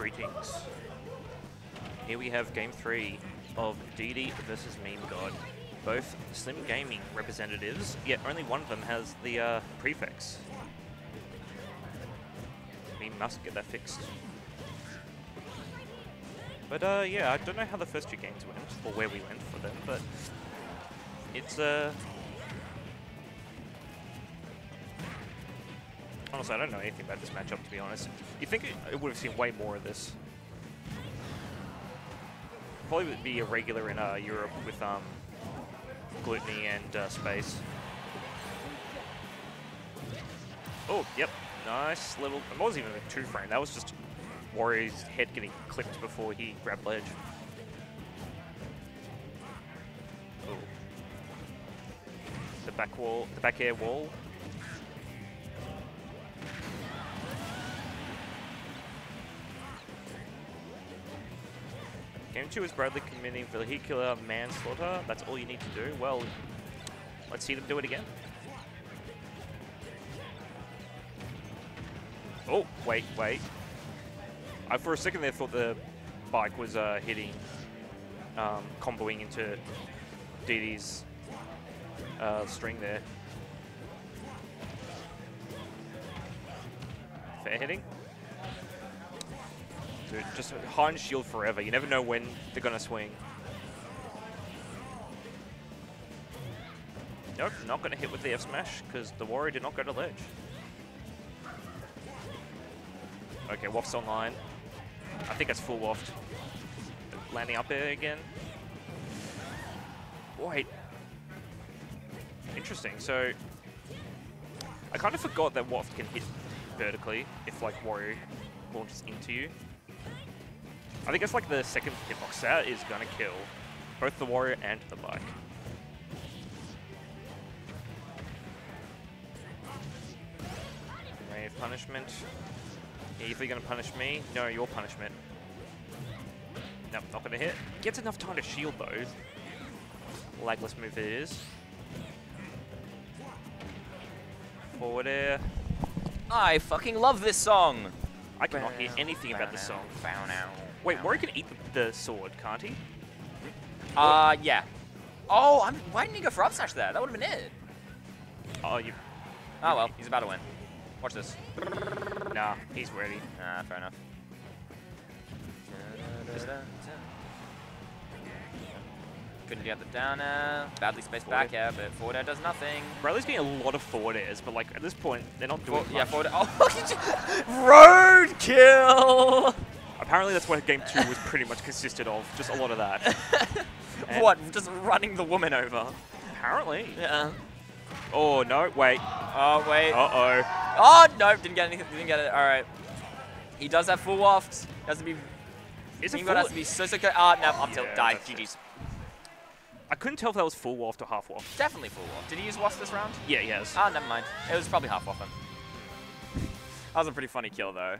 Greetings. Here we have game three of DD versus Meme God. Both Slim Gaming representatives, yet only one of them has the uh, prefix. We must get that fixed. But uh, yeah, I don't know how the first two games went, or where we went for them, but it's uh, Honestly, I don't know anything about this matchup, to be honest. You think it, it would have seen way more of this? Probably would be a regular in uh, Europe with um, Glutonny and uh, Space. Oh, yep. Nice little... It wasn't even a two-frame. That was just Wario's head getting clipped before he grabbed ledge. Oh. The back wall, the back air wall Game 2 is Bradley committing vehicular manslaughter. That's all you need to do. Well, let's see them do it again. Oh, wait, wait. I, for a second there, thought the bike was uh, hitting, um, comboing into DD's uh, string there. Fair hitting. Just hide shield forever. You never know when they're going to swing. Nope, not going to hit with the F smash because the Wario did not go to ledge. Okay, waft's online. I think that's full waft. Landing up there again. Wait. Interesting. So, I kind of forgot that waft can hit vertically if like Wario launches into you. I think it's like the second hitbox. That is going to kill both the Wario and the bike. Wave punishment. Either going to punish me. No, your punishment. Nope, not going to hit. Gets enough time to shield though. Legless move it is. Forward air. I fucking love this song. I cannot hear anything about this song. Wait, Wario can eat the, the sword, can't he? Uh, yeah. Oh, I'm, why didn't he go for up smash there? That would have been it. Oh, you. Oh well, he's about to win. Watch this. Nah, he's ready. Ah, fair enough. Couldn't get the down air. Badly spaced Forward. back air, but forward air does nothing. Bradley's getting a lot of forward airs, but like at this point, they're not doing For, yeah, much. forward. Oh, roadkill! Apparently, that's what game two was pretty much consisted of. Just a lot of that. What? Just running the woman over. Apparently. Yeah. Oh no! Wait. Oh wait. Uh oh. Oh no! Didn't get anything. Didn't get it. All right. He does have full waft. Has to be. Is it full? Has to be so so good. Ah, no, up tilt. Yeah, Die. GG's. I couldn't tell if that was full waft or half waft. Definitely full waft. Did he use waft this round? Yeah, yes. Ah, never mind. It was probably half waft then. That was a pretty funny kill though.